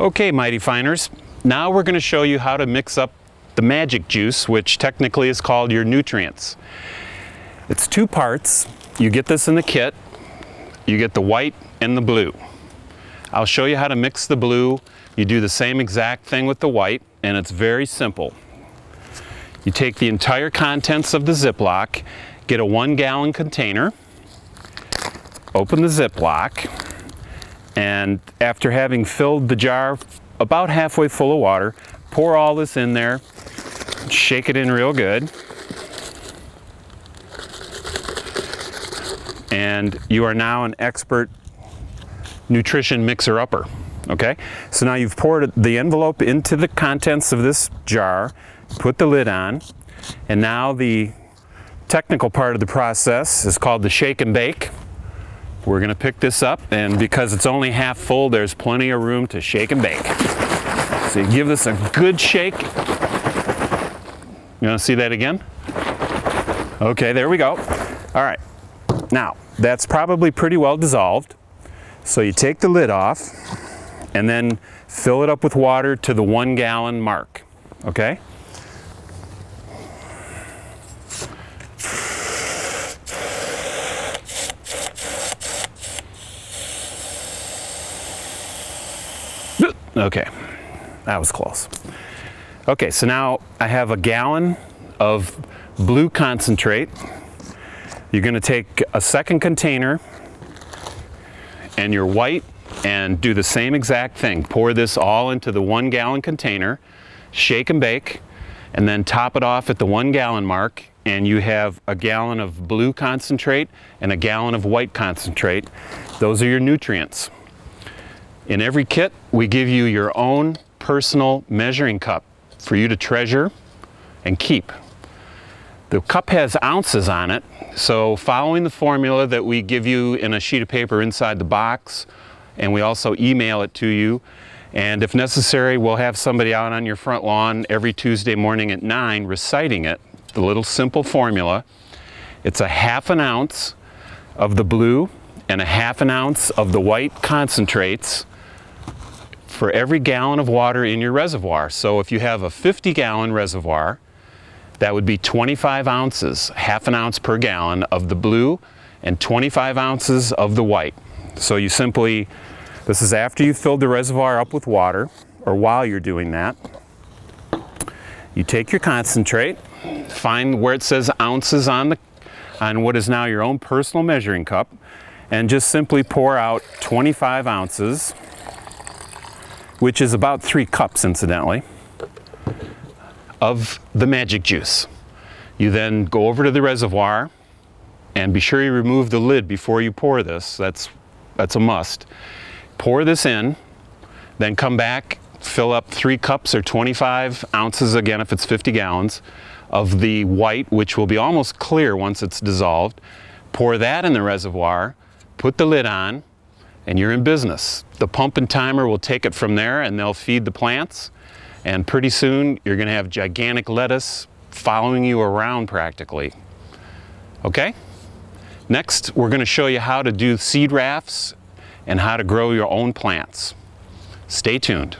Okay, Mighty Finers, now we're going to show you how to mix up the magic juice, which technically is called your nutrients. It's two parts. You get this in the kit. You get the white and the blue. I'll show you how to mix the blue. You do the same exact thing with the white, and it's very simple. You take the entire contents of the Ziploc, get a one gallon container, open the Ziploc, and after having filled the jar about halfway full of water, pour all this in there, shake it in real good. And you are now an expert nutrition mixer-upper, okay? So now you've poured the envelope into the contents of this jar, put the lid on, and now the technical part of the process is called the shake and bake. We're gonna pick this up and because it's only half full, there's plenty of room to shake and bake. So you give this a good shake. You wanna see that again? Okay, there we go. All right, now that's probably pretty well dissolved. So you take the lid off and then fill it up with water to the one gallon mark, okay? Okay, that was close. Okay, so now I have a gallon of blue concentrate. You're gonna take a second container and your white and do the same exact thing. Pour this all into the one gallon container, shake and bake, and then top it off at the one gallon mark and you have a gallon of blue concentrate and a gallon of white concentrate. Those are your nutrients. In every kit, we give you your own personal measuring cup for you to treasure and keep. The cup has ounces on it, so following the formula that we give you in a sheet of paper inside the box, and we also email it to you, and if necessary, we'll have somebody out on your front lawn every Tuesday morning at 9 reciting it, the little simple formula. It's a half an ounce of the blue and a half an ounce of the white concentrates for every gallon of water in your reservoir. So if you have a 50 gallon reservoir, that would be 25 ounces, half an ounce per gallon of the blue and 25 ounces of the white. So you simply, this is after you've filled the reservoir up with water, or while you're doing that. You take your concentrate, find where it says ounces on, the, on what is now your own personal measuring cup, and just simply pour out 25 ounces which is about three cups incidentally, of the magic juice. You then go over to the reservoir and be sure you remove the lid before you pour this. That's, that's a must. Pour this in, then come back, fill up three cups or 25 ounces again if it's 50 gallons of the white, which will be almost clear once it's dissolved. Pour that in the reservoir, put the lid on, and you're in business. The pump and timer will take it from there and they'll feed the plants. And pretty soon you're gonna have gigantic lettuce following you around practically. Okay? Next, we're gonna show you how to do seed rafts and how to grow your own plants. Stay tuned.